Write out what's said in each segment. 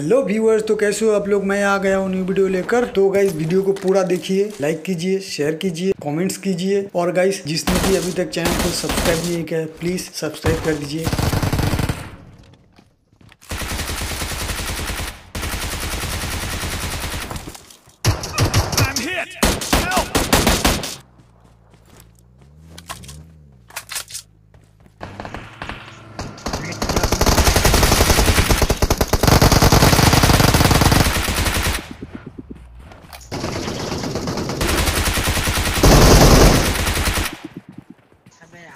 Hello viewers तो कैसे हो आप लोग? मैं आ गया हूँ न्यू वीडियो लेकर। तो गाइस वीडियो को पूरा देखिए लाइक कीजिए शेयर कीजिए कमेंट्स कीजिए। और गाइस जिसने भी अभी तक चैनल को सब्सक्राइब नहीं किया प्लीज़ सब्सक्राइब कर दीजिए।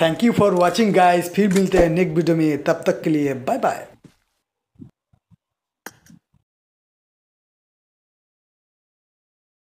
Thank you for watching guys फिर मिलते हैं नेक्स्ट वीडियो में। तब तक के लिए बाय बाय